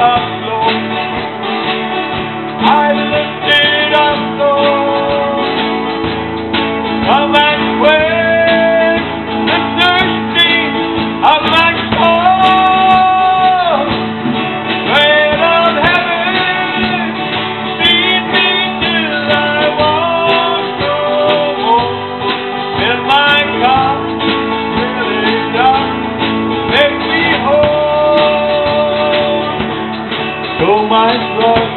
up. this wrong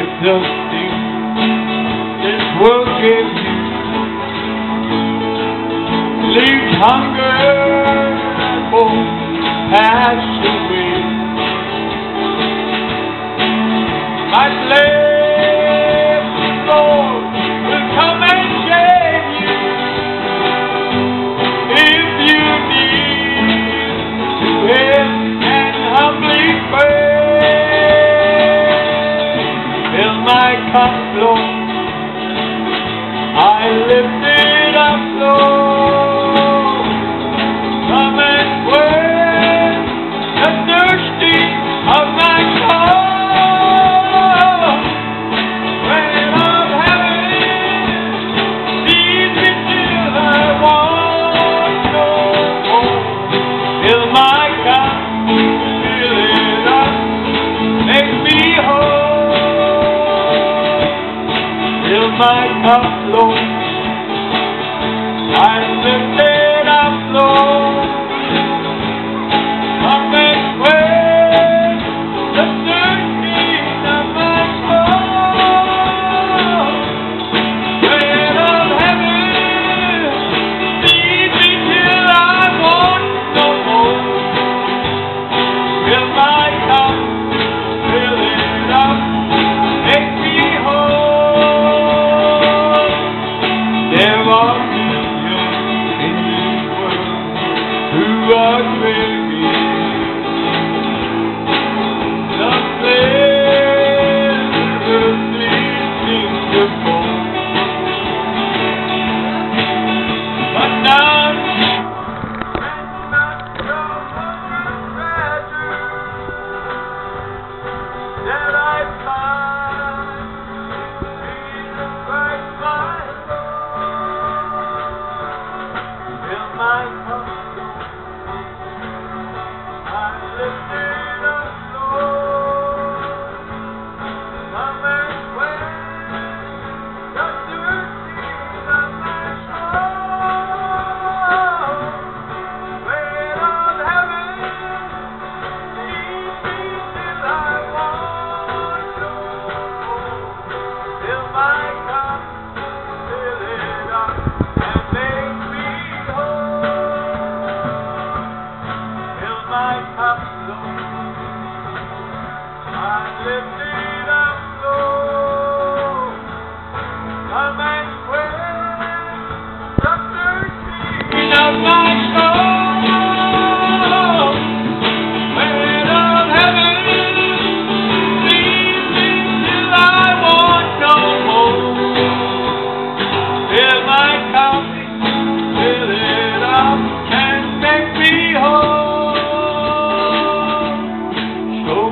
if nothing is working. Leave hunger for passion. My blame. my cup low. I lift it up low. My cup upload. I lift it up, Lord.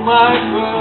my friend.